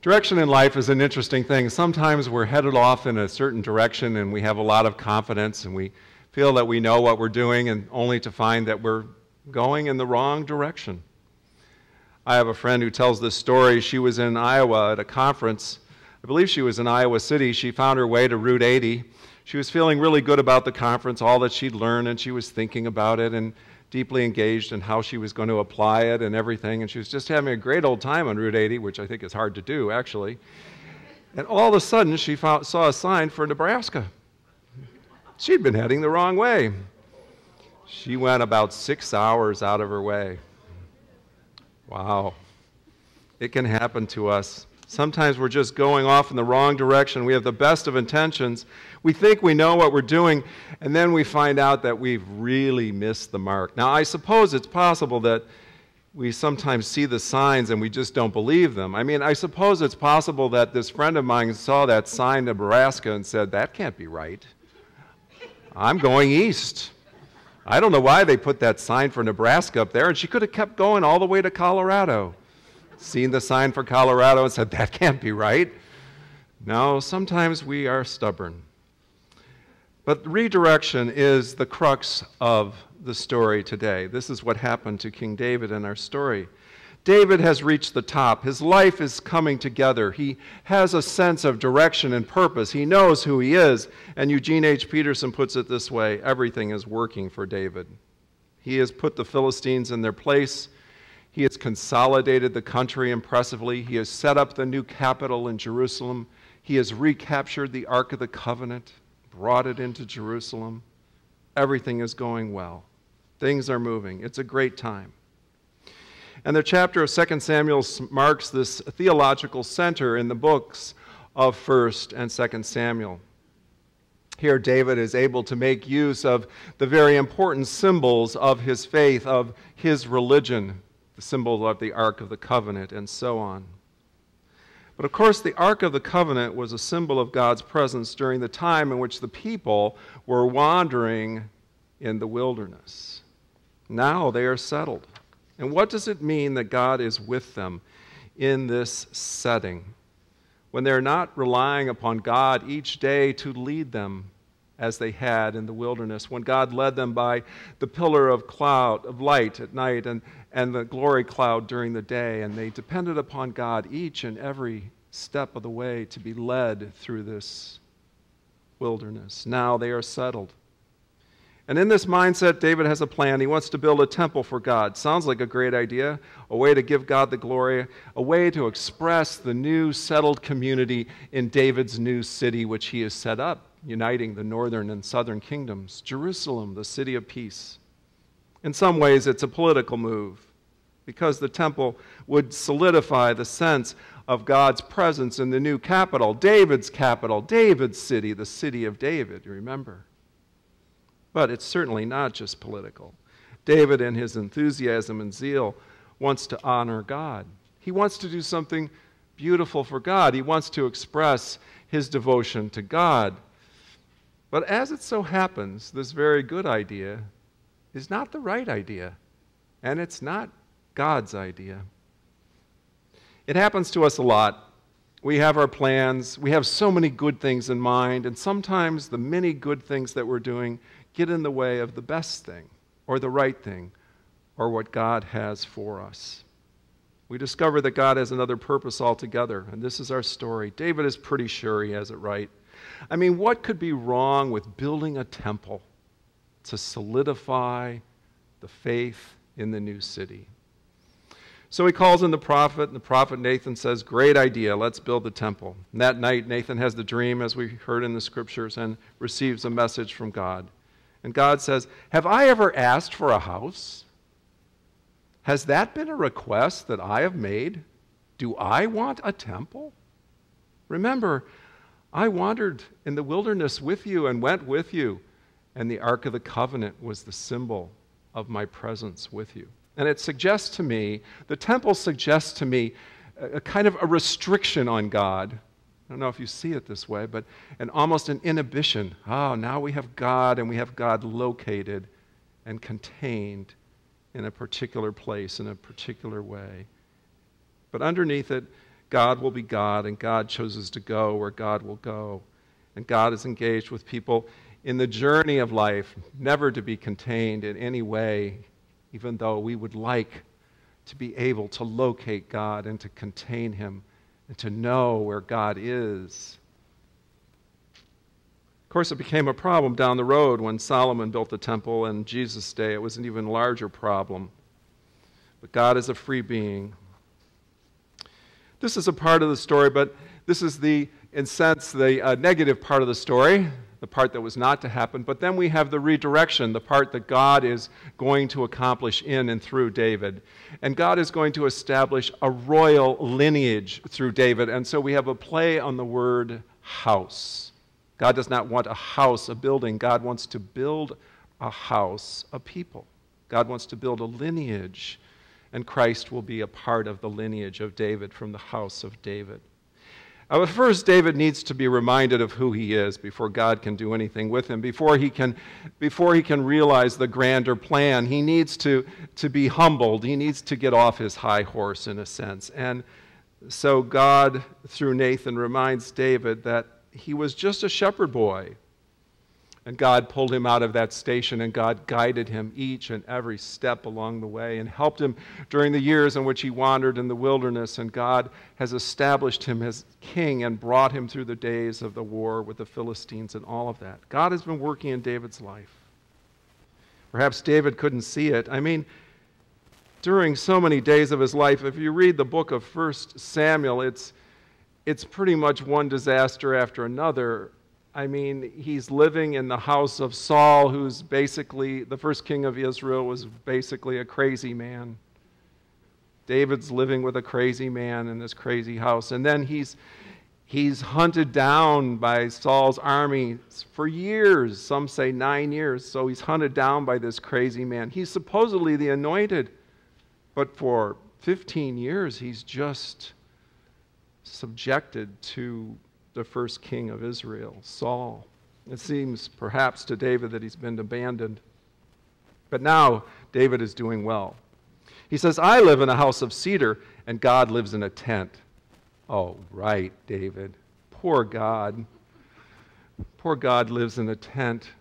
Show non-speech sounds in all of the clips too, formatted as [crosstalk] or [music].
Direction in life is an interesting thing. Sometimes we're headed off in a certain direction and we have a lot of confidence and we feel that we know what we're doing, and only to find that we're going in the wrong direction. I have a friend who tells this story. She was in Iowa at a conference. I believe she was in Iowa City. She found her way to Route 80. She was feeling really good about the conference, all that she'd learned, and she was thinking about it and deeply engaged in how she was going to apply it and everything. And she was just having a great old time on Route 80, which I think is hard to do, actually. And all of a sudden, she found, saw a sign for Nebraska. She'd been heading the wrong way. She went about six hours out of her way. Wow. It can happen to us. Sometimes we're just going off in the wrong direction. We have the best of intentions. We think we know what we're doing, and then we find out that we've really missed the mark. Now, I suppose it's possible that we sometimes see the signs and we just don't believe them. I mean, I suppose it's possible that this friend of mine saw that sign Nebraska and said, That can't be right. I'm going east. I don't know why they put that sign for Nebraska up there, and she could have kept going all the way to Colorado. Seen the sign for Colorado and said, That can't be right. No, sometimes we are stubborn. But redirection is the crux of the story today. This is what happened to King David in our story. David has reached the top. His life is coming together. He has a sense of direction and purpose. He knows who he is. And Eugene H. Peterson puts it this way everything is working for David. He has put the Philistines in their place. He has consolidated the country impressively. He has set up the new capital in Jerusalem. He has recaptured the Ark of the Covenant, brought it into Jerusalem. Everything is going well. Things are moving. It's a great time. And the chapter of 2 Samuel marks this theological center in the books of 1st and 2nd Samuel. Here, David is able to make use of the very important symbols of his faith, of his religion, the symbol of the Ark of the Covenant, and so on. But of course, the Ark of the Covenant was a symbol of God's presence during the time in which the people were wandering in the wilderness. Now they are settled. And what does it mean that God is with them in this setting? When they're not relying upon God each day to lead them as they had in the wilderness, when God led them by the pillar of cloud of light at night and, and the glory cloud during the day, and they depended upon God each and every step of the way to be led through this wilderness. Now they are settled. And in this mindset, David has a plan. He wants to build a temple for God. Sounds like a great idea, a way to give God the glory, a way to express the new settled community in David's new city, which he has set up, uniting the northern and southern kingdoms, Jerusalem, the city of peace. In some ways, it's a political move because the temple would solidify the sense of God's presence in the new capital, David's capital, David's city, the city of David, You remember. But it's certainly not just political. David, in his enthusiasm and zeal, wants to honor God. He wants to do something beautiful for God. He wants to express his devotion to God. But as it so happens, this very good idea is not the right idea, and it's not God's idea. It happens to us a lot. We have our plans, we have so many good things in mind, and sometimes the many good things that we're doing get in the way of the best thing or the right thing or what God has for us. We discover that God has another purpose altogether, and this is our story. David is pretty sure he has it right. I mean, what could be wrong with building a temple to solidify the faith in the new city? So he calls in the prophet, and the prophet Nathan says, Great idea, let's build the temple. And that night, Nathan has the dream, as we heard in the scriptures, and receives a message from God. And God says, Have I ever asked for a house? Has that been a request that I have made? Do I want a temple? Remember, I wandered in the wilderness with you and went with you, and the Ark of the Covenant was the symbol of my presence with you. And it suggests to me, the temple suggests to me a, a kind of a restriction on God I don't know if you see it this way, but an almost an inhibition. Oh, now we have God and we have God located and contained in a particular place in a particular way. But underneath it, God will be God, and God chooses to go where God will go. And God is engaged with people in the journey of life, never to be contained in any way, even though we would like to be able to locate God and to contain Him and to know where God is. Of course, it became a problem down the road when Solomon built the temple in Jesus' day. It was an even larger problem. But God is a free being. This is a part of the story, but this is the, in sense, the uh, negative part of the story the part that was not to happen. But then we have the redirection, the part that God is going to accomplish in and through David. And God is going to establish a royal lineage through David. And so we have a play on the word house. God does not want a house, a building. God wants to build a house, a people. God wants to build a lineage. And Christ will be a part of the lineage of David from the house of David. Uh, first, David needs to be reminded of who he is before God can do anything with him. Before he can, before he can realize the grander plan, he needs to, to be humbled. He needs to get off his high horse, in a sense. And so, God, through Nathan, reminds David that he was just a shepherd boy and God pulled him out of that station, and God guided him each and every step along the way and helped him during the years in which he wandered in the wilderness. And God has established him as king and brought him through the days of the war with the Philistines and all of that. God has been working in David's life. Perhaps David couldn't see it. I mean, during so many days of his life, if you read the book of 1 Samuel, it's, it's pretty much one disaster after another I mean, he's living in the house of Saul, who's basically, the first king of Israel was basically a crazy man. David's living with a crazy man in this crazy house. And then he's, he's hunted down by Saul's army for years, some say nine years. So he's hunted down by this crazy man. He's supposedly the anointed, but for 15 years he's just subjected to the first king of Israel, Saul. It seems perhaps to David that he's been abandoned. But now David is doing well. He says, I live in a house of cedar, and God lives in a tent. Oh, right, David. Poor God. Poor God lives in a tent.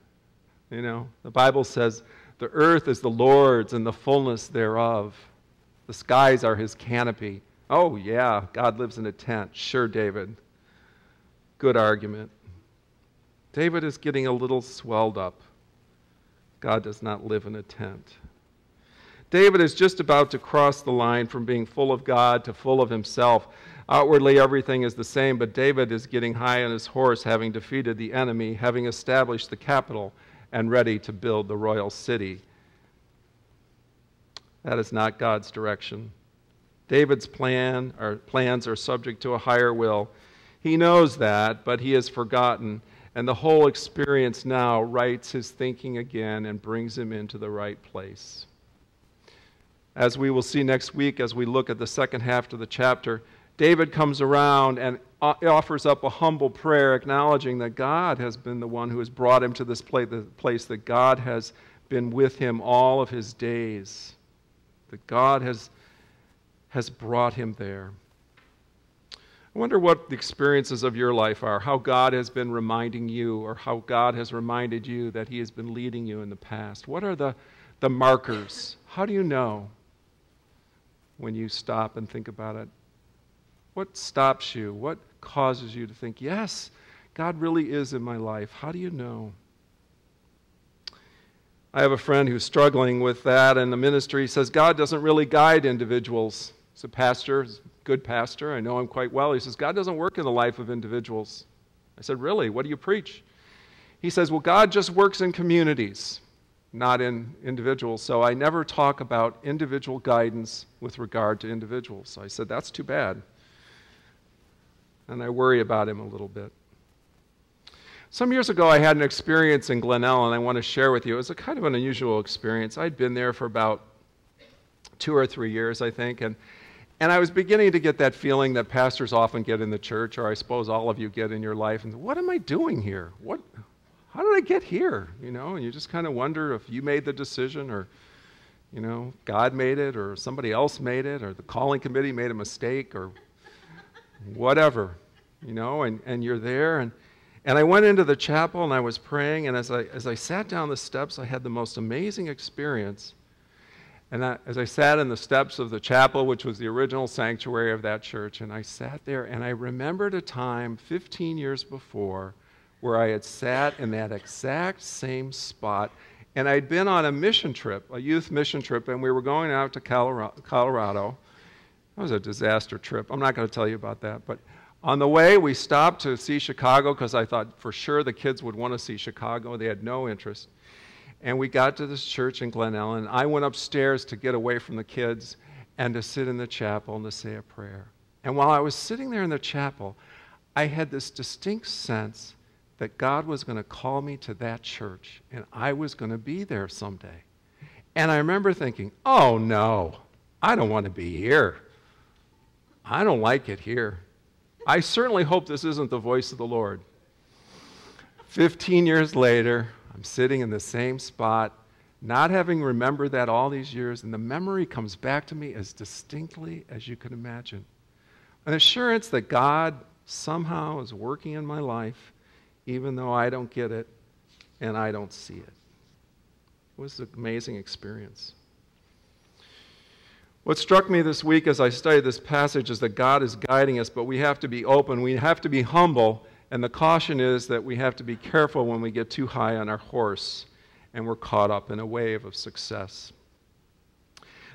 You know, the Bible says, the earth is the Lord's and the fullness thereof. The skies are his canopy. Oh, yeah, God lives in a tent. Sure, David. Good argument. David is getting a little swelled up. God does not live in a tent. David is just about to cross the line from being full of God to full of himself. Outwardly, everything is the same, but David is getting high on his horse, having defeated the enemy, having established the capital, and ready to build the royal city. That is not God's direction. David's plan or plans are subject to a higher will, he knows that, but he has forgotten. And the whole experience now rights his thinking again and brings him into the right place. As we will see next week, as we look at the second half of the chapter, David comes around and offers up a humble prayer, acknowledging that God has been the one who has brought him to this place, that God has been with him all of his days, that God has, has brought him there. I wonder what the experiences of your life are, how God has been reminding you, or how God has reminded you that He has been leading you in the past. What are the, the markers? How do you know when you stop and think about it? What stops you? What causes you to think, yes, God really is in my life? How do you know? I have a friend who's struggling with that in the ministry. He says God doesn't really guide individuals. He's a pastor, good pastor. I know him quite well. He says, God doesn't work in the life of individuals. I said, Really? What do you preach? He says, Well, God just works in communities, not in individuals. So I never talk about individual guidance with regard to individuals. So I said, That's too bad. And I worry about him a little bit. Some years ago, I had an experience in Glen Ellyn, and I want to share with you. It was a kind of an unusual experience. I'd been there for about two or three years, I think, and and I was beginning to get that feeling that pastors often get in the church, or I suppose all of you get in your life, and what am I doing here? What, how did I get here? You know, and you just kind of wonder if you made the decision, or you know, God made it, or somebody else made it, or the calling committee made a mistake, or whatever, you know, and, and you're there. And, and I went into the chapel and I was praying, and as I, as I sat down the steps, I had the most amazing experience. And I, as I sat in the steps of the chapel, which was the original sanctuary of that church, and I sat there and I remembered a time 15 years before where I had sat in that exact same spot. And I'd been on a mission trip, a youth mission trip, and we were going out to Colorado. That was a disaster trip. I'm not going to tell you about that. But on the way, we stopped to see Chicago because I thought for sure the kids would want to see Chicago. They had no interest. And we got to this church in Glen Ellyn. I went upstairs to get away from the kids and to sit in the chapel and to say a prayer. And while I was sitting there in the chapel, I had this distinct sense that God was going to call me to that church and I was going to be there someday. And I remember thinking, oh no, I don't want to be here. I don't like it here. I certainly hope this isn't the voice of the Lord. 15 years later, I'm sitting in the same spot, not having remembered that all these years, and the memory comes back to me as distinctly as you can imagine. An assurance that God somehow is working in my life, even though I don't get it and I don't see it. It was an amazing experience. What struck me this week as I studied this passage is that God is guiding us, but we have to be open, we have to be humble, and the caution is that we have to be careful when we get too high on our horse and we're caught up in a wave of success.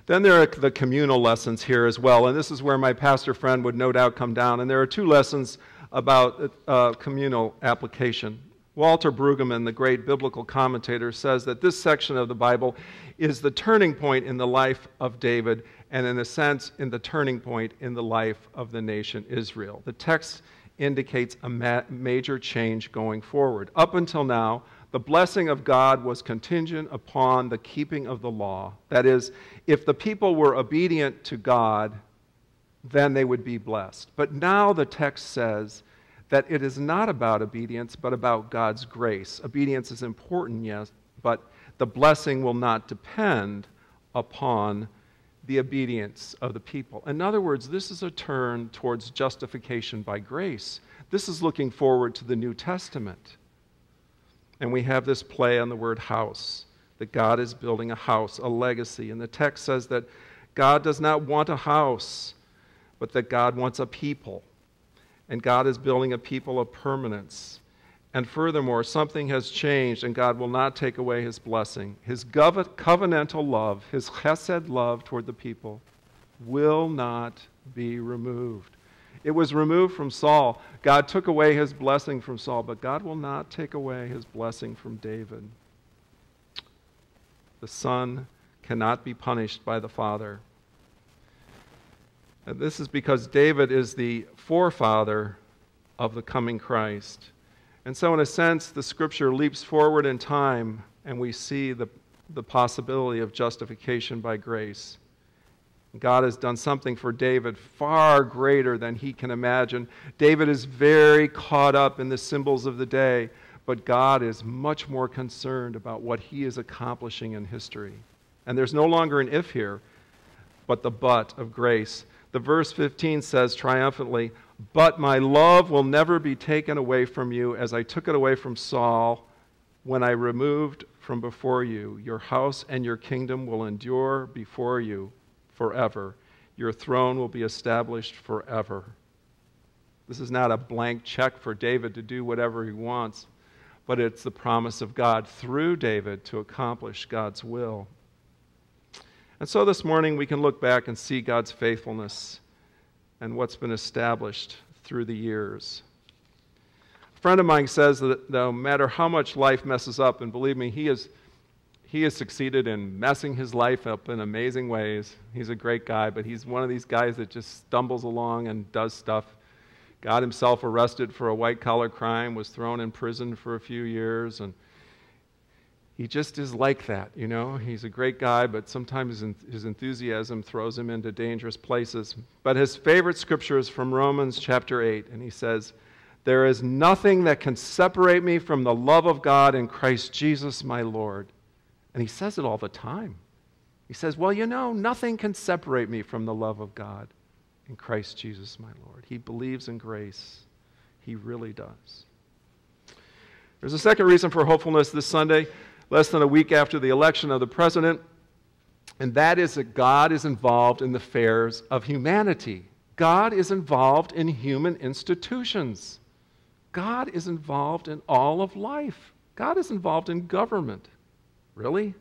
Then there are the communal lessons here as well, and this is where my pastor friend would no doubt come down. And there are two lessons about uh, communal application. Walter Brueggemann, the great biblical commentator, says that this section of the Bible is the turning point in the life of David, and in a sense, in the turning point in the life of the nation Israel. The text indicates a ma- major change going forward. Up until now, the blessing of God was contingent upon the keeping of the law. That is, if the people were obedient to God, then they would be blessed. But now the text says that it is not about obedience, but about God's grace. Obedience is important, yes, but the blessing will not depend upon the obedience of the people. In other words, this is a turn towards justification by grace. This is looking forward to the New Testament. And we have this play on the word house, that God is building a house, a legacy. And the text says that God does not want a house, but that God wants a people. And God is building a people of permanence. And furthermore, something has changed, and God will not take away his blessing. His covenantal love, his chesed love toward the people, will not be removed. It was removed from Saul. God took away his blessing from Saul, but God will not take away his blessing from David. The Son cannot be punished by the Father. And this is because David is the forefather of the coming Christ. And so, in a sense, the scripture leaps forward in time and we see the, the possibility of justification by grace. God has done something for David far greater than he can imagine. David is very caught up in the symbols of the day, but God is much more concerned about what he is accomplishing in history. And there's no longer an if here, but the but of grace. The verse 15 says triumphantly, but my love will never be taken away from you as I took it away from Saul when I removed from before you. Your house and your kingdom will endure before you forever. Your throne will be established forever. This is not a blank check for David to do whatever he wants, but it's the promise of God through David to accomplish God's will. And so this morning we can look back and see God's faithfulness and what's been established through the years. A friend of mine says that no matter how much life messes up, and believe me, he has, he has succeeded in messing his life up in amazing ways. He's a great guy, but he's one of these guys that just stumbles along and does stuff. Got himself arrested for a white collar crime, was thrown in prison for a few years, and he just is like that, you know. He's a great guy, but sometimes his enthusiasm throws him into dangerous places. But his favorite scripture is from Romans chapter 8, and he says, There is nothing that can separate me from the love of God in Christ Jesus my Lord. And he says it all the time. He says, Well, you know, nothing can separate me from the love of God in Christ Jesus my Lord. He believes in grace. He really does. There's a second reason for hopefulness this Sunday, less than a week after the election of the president, and that is that God is involved in the affairs of humanity. God is involved in human institutions. God is involved in all of life. God is involved in government. Really?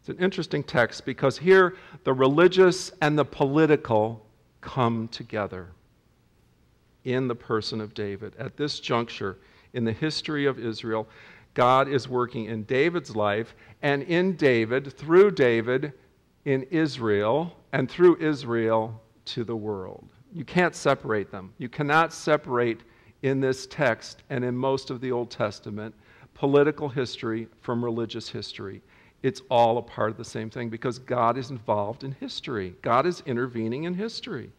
It's an interesting text because here the religious and the political come together in the person of David. At this juncture in the history of Israel, God is working in David's life and in David, through David, in Israel, and through Israel to the world. You can't separate them. You cannot separate in this text and in most of the Old Testament political history from religious history. It's all a part of the same thing because God is involved in history. God is intervening in history.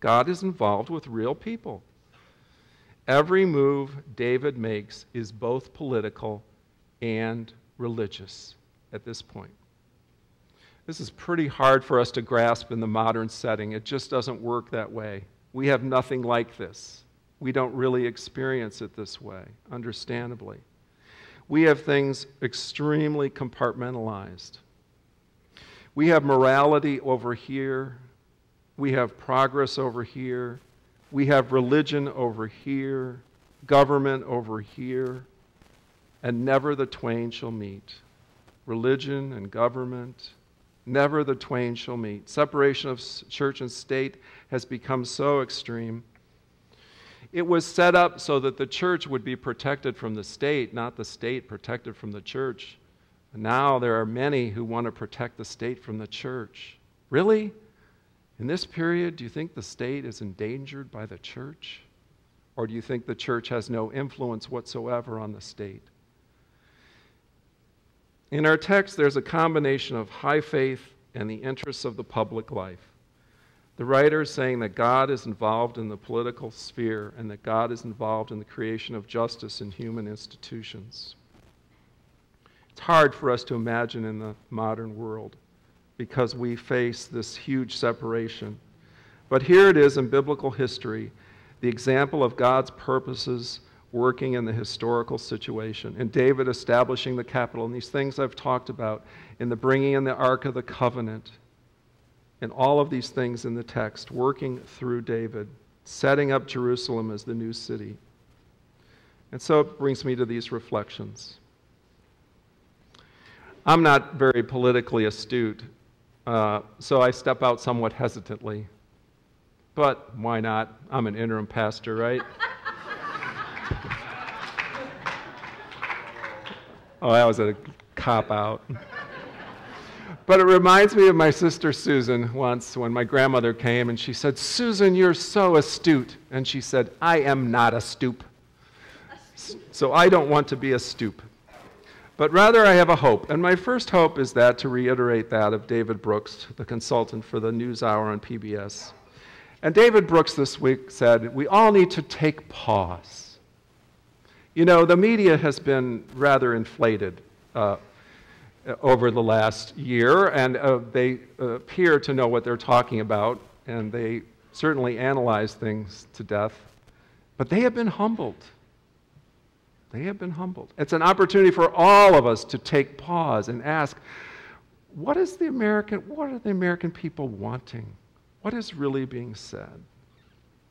God is involved with real people. Every move David makes is both political and religious at this point. This is pretty hard for us to grasp in the modern setting. It just doesn't work that way. We have nothing like this. We don't really experience it this way, understandably. We have things extremely compartmentalized. We have morality over here. We have progress over here. We have religion over here, government over here, and never the twain shall meet. Religion and government, never the twain shall meet. Separation of church and state has become so extreme it was set up so that the church would be protected from the state, not the state protected from the church. Now there are many who want to protect the state from the church. Really? In this period, do you think the state is endangered by the church? Or do you think the church has no influence whatsoever on the state? In our text, there's a combination of high faith and the interests of the public life. The writer is saying that God is involved in the political sphere and that God is involved in the creation of justice in human institutions. It's hard for us to imagine in the modern world because we face this huge separation. But here it is in biblical history the example of God's purposes working in the historical situation, and David establishing the capital, and these things I've talked about, in the bringing in the Ark of the Covenant and all of these things in the text, working through David, setting up Jerusalem as the new city. And so it brings me to these reflections. I'm not very politically astute, uh, so I step out somewhat hesitantly. But why not? I'm an interim pastor, right? [laughs] oh, that was a cop out. But it reminds me of my sister Susan once when my grandmother came and she said, Susan, you're so astute. And she said, I am not a stoop. So I don't want to be a stoop. But rather, I have a hope. And my first hope is that to reiterate that of David Brooks, the consultant for the NewsHour on PBS. And David Brooks this week said, We all need to take pause. You know, the media has been rather inflated uh, over the last year, and uh, they appear to know what they're talking about, and they certainly analyze things to death. But they have been humbled. They have been humbled. It's an opportunity for all of us to take pause and ask, what is the American, what are the American people wanting? What is really being said?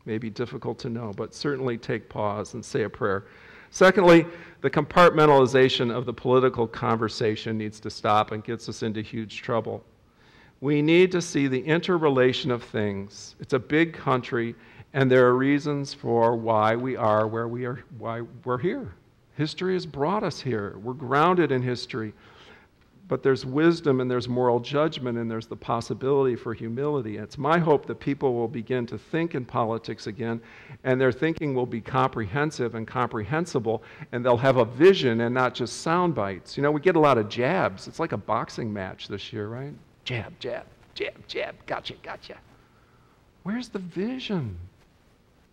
Maybe difficult to know, but certainly take pause and say a prayer. Secondly, the compartmentalization of the political conversation needs to stop and gets us into huge trouble. We need to see the interrelation of things. It's a big country, and there are reasons for why we are where we are, why we're here. History has brought us here. We're grounded in history but there's wisdom and there's moral judgment and there's the possibility for humility. It's my hope that people will begin to think in politics again and their thinking will be comprehensive and comprehensible and they'll have a vision and not just sound bites. You know, we get a lot of jabs. It's like a boxing match this year, right? Jab, jab, jab, jab, gotcha, gotcha. Where's the vision?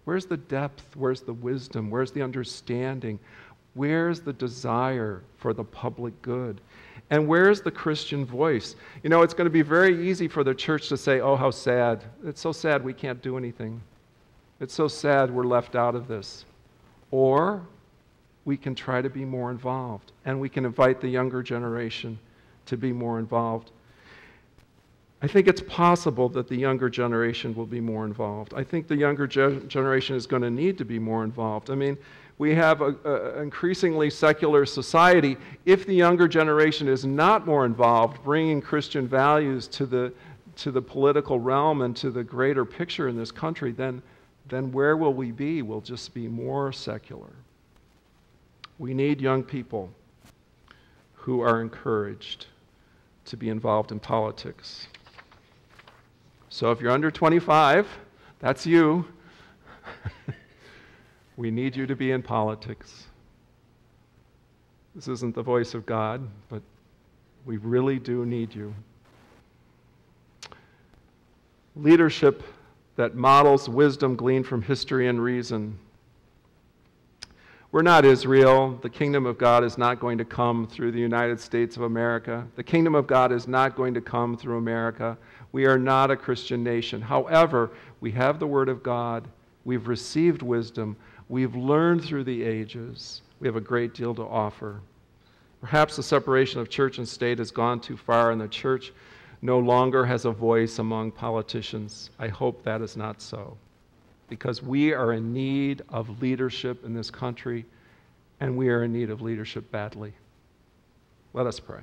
Where's the depth? Where's the wisdom? Where's the understanding? Where's the desire for the public good? And where's the Christian voice? You know, it's going to be very easy for the church to say, oh, how sad. It's so sad we can't do anything. It's so sad we're left out of this. Or we can try to be more involved, and we can invite the younger generation to be more involved. I think it's possible that the younger generation will be more involved. I think the younger ge- generation is going to need to be more involved. I mean, we have an increasingly secular society. If the younger generation is not more involved, bringing Christian values to the, to the political realm and to the greater picture in this country, then, then where will we be? We'll just be more secular. We need young people who are encouraged to be involved in politics. So if you're under 25, that's you. [laughs] We need you to be in politics. This isn't the voice of God, but we really do need you. Leadership that models wisdom gleaned from history and reason. We're not Israel. The kingdom of God is not going to come through the United States of America. The kingdom of God is not going to come through America. We are not a Christian nation. However, we have the Word of God. We've received wisdom. We've learned through the ages. We have a great deal to offer. Perhaps the separation of church and state has gone too far, and the church no longer has a voice among politicians. I hope that is not so. Because we are in need of leadership in this country, and we are in need of leadership badly. Let us pray.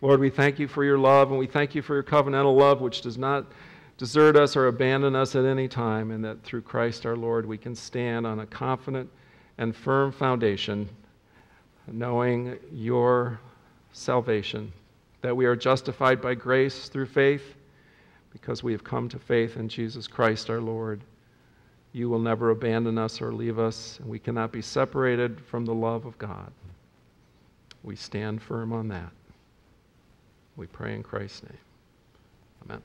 Lord, we thank you for your love, and we thank you for your covenantal love, which does not desert us or abandon us at any time, and that through Christ our Lord we can stand on a confident and firm foundation, knowing your salvation, that we are justified by grace through faith because we have come to faith in Jesus Christ our Lord. You will never abandon us or leave us, and we cannot be separated from the love of God. We stand firm on that. We pray in Christ's name. Amen.